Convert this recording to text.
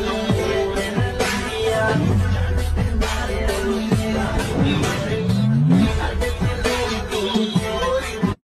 la.